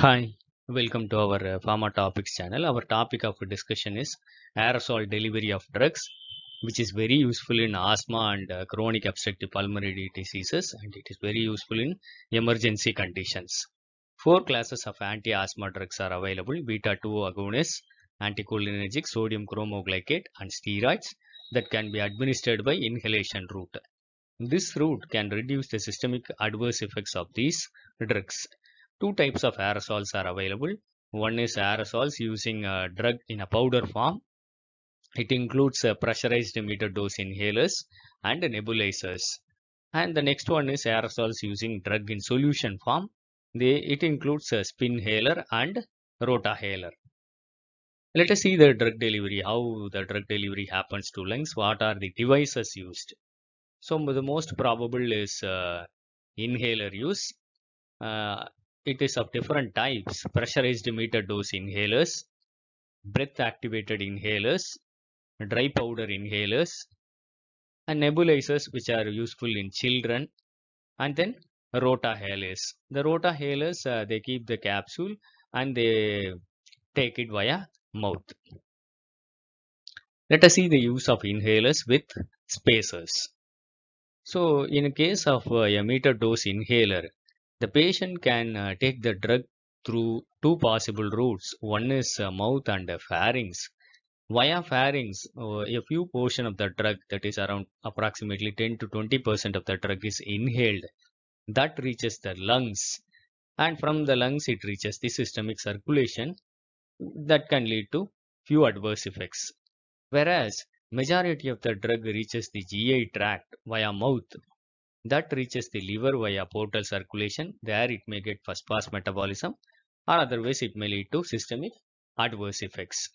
Hi, welcome to our uh, Pharma Topics channel. Our topic of discussion is aerosol delivery of drugs, which is very useful in asthma and uh, chronic obstructive pulmonary diseases, and it is very useful in emergency conditions. Four classes of anti-asthma drugs are available: beta-2 agonists, anticholinergic, sodium cromoglycate, and steroids that can be administered by inhalation route. This route can reduce the systemic adverse effects of these drugs. Two types of aerosols are available. One is aerosols using a drug in a powder form. It includes pressurized meter dose inhalers and nebulizers. And the next one is aerosols using drug in solution form. They, it includes a spinhaler and rotahaler. Let us see the drug delivery, how the drug delivery happens to lungs, what are the devices used. So the most probable is uh, inhaler use. Uh, it is of different types pressurized meter dose inhalers, breath activated inhalers, dry powder inhalers, and nebulizers, which are useful in children, and then rotahalers. The rotahalers uh, they keep the capsule and they take it via mouth. Let us see the use of inhalers with spacers. So, in case of uh, a meter dose inhaler, the patient can uh, take the drug through two possible routes. One is uh, mouth and pharynx. Via pharynx, a few portion of the drug, that is around approximately 10 to 20 percent of the drug is inhaled. That reaches the lungs, and from the lungs it reaches the systemic circulation. That can lead to few adverse effects. Whereas majority of the drug reaches the GI tract via mouth that reaches the liver via portal circulation. There it may get first pass metabolism or otherwise it may lead to systemic adverse effects.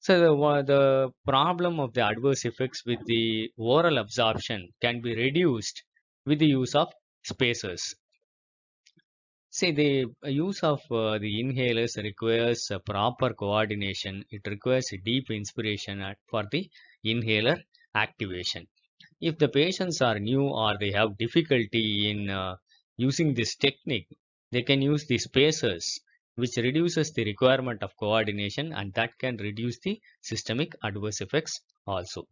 So the, the problem of the adverse effects with the oral absorption can be reduced with the use of spacers. See the use of uh, the inhalers requires proper coordination. It requires deep inspiration for the inhaler activation if the patients are new or they have difficulty in uh, using this technique, they can use the spacers, which reduces the requirement of coordination and that can reduce the systemic adverse effects also.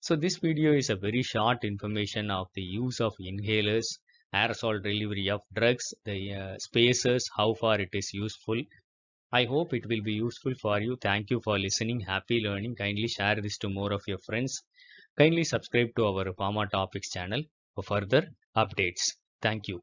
So this video is a very short information of the use of inhalers, aerosol delivery of drugs, the uh, spacers, how far it is useful. I hope it will be useful for you. Thank you for listening. Happy learning. Kindly share this to more of your friends. Kindly subscribe to our Pharma Topics channel for further updates. Thank you.